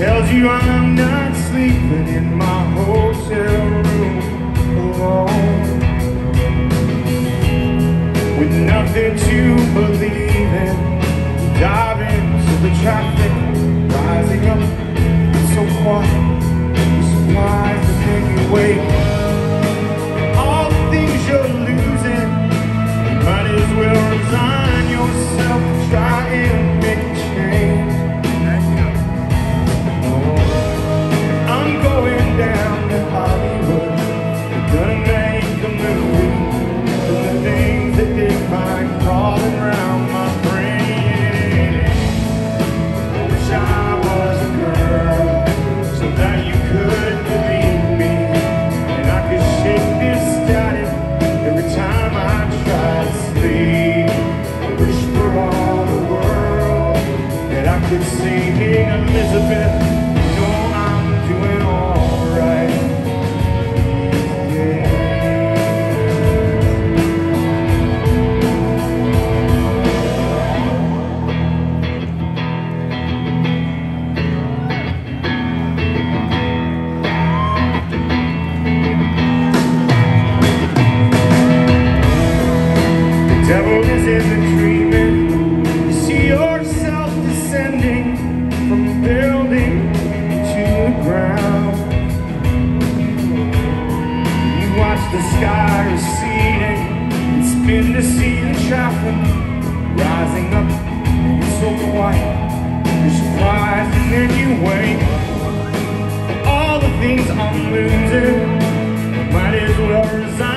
tells you I'm not sleeping in my hotel room alone. With nothing to believe in Diving to the traffic Rising up, it's so quiet surprised to you wake away All the things I'm losing Might as well resign.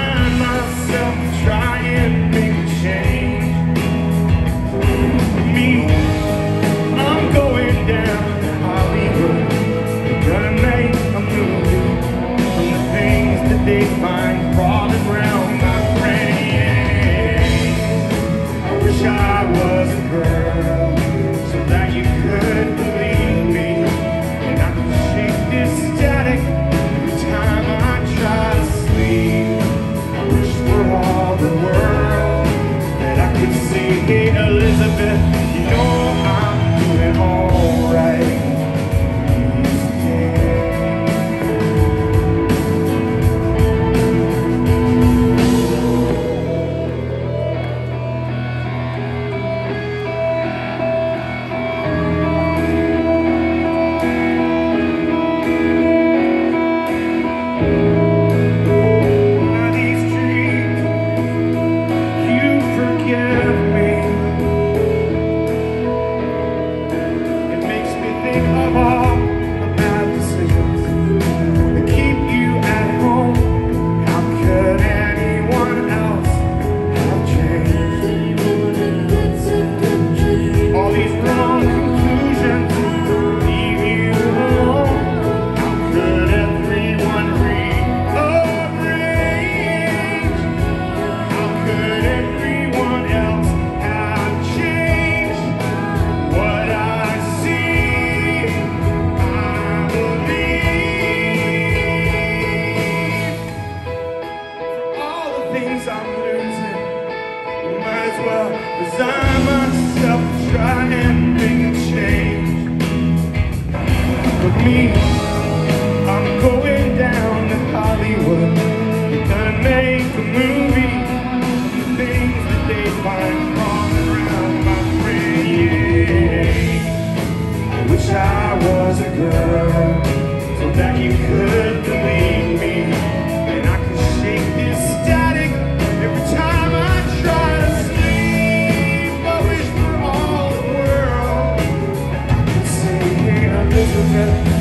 you can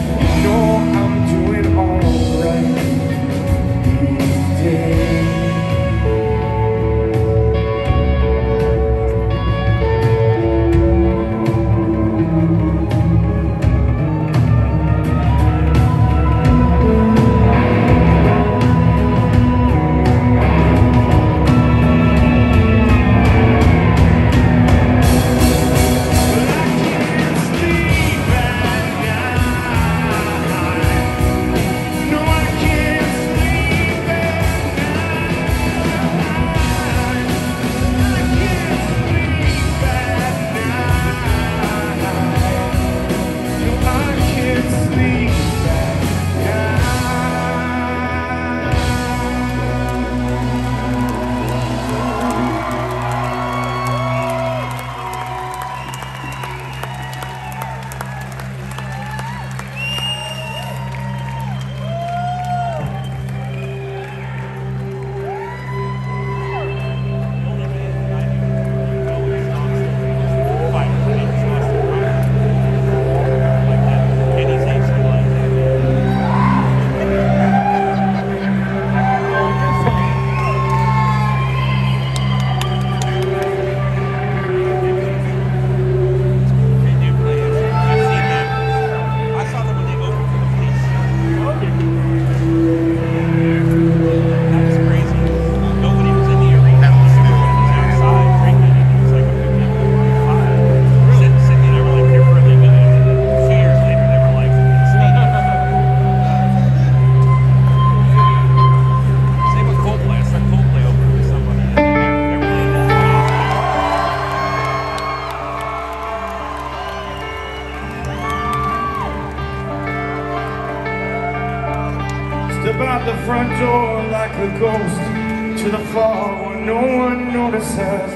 to the fall where no one notices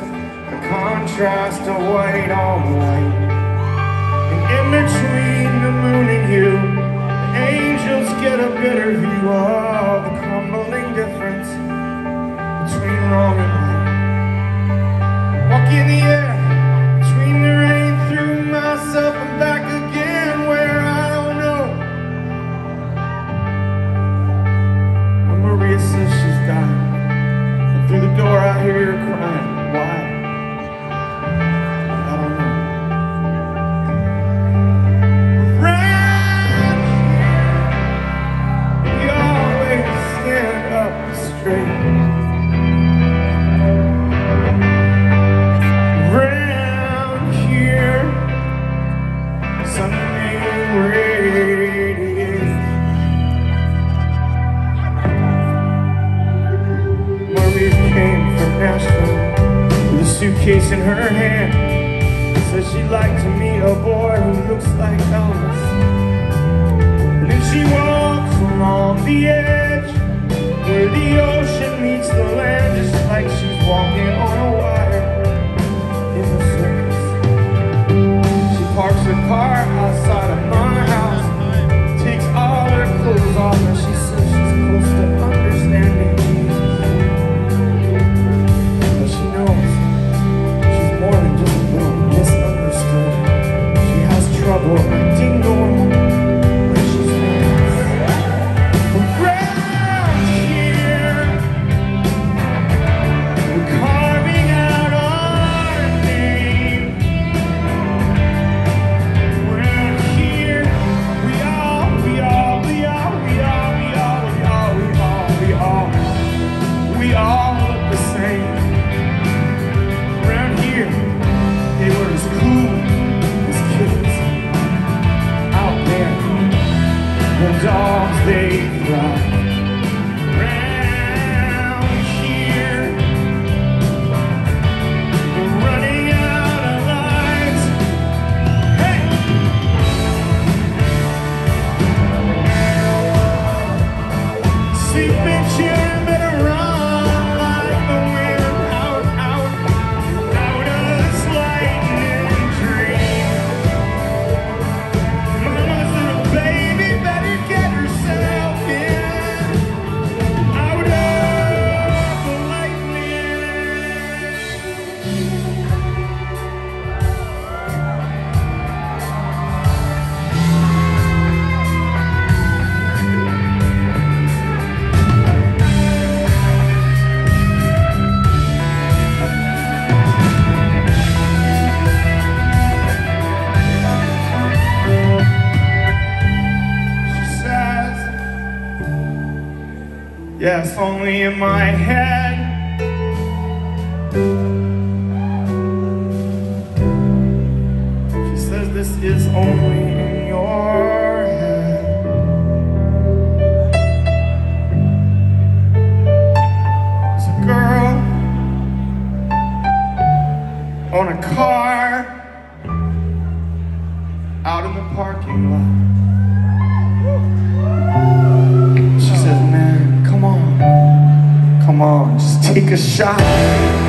the contrast of white on white. And in between the moon and you, angels get a better view of the crumbling difference between wrong and right. Walk in the air between the rain through myself and back apart. storms they cry. that's only in my head. She says this is only in your head. There's a girl on a car out in the parking lot. take a shot.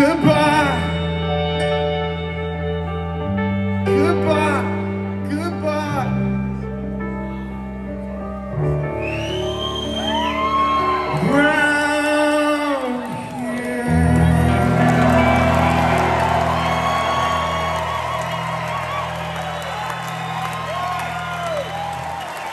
Goodbye.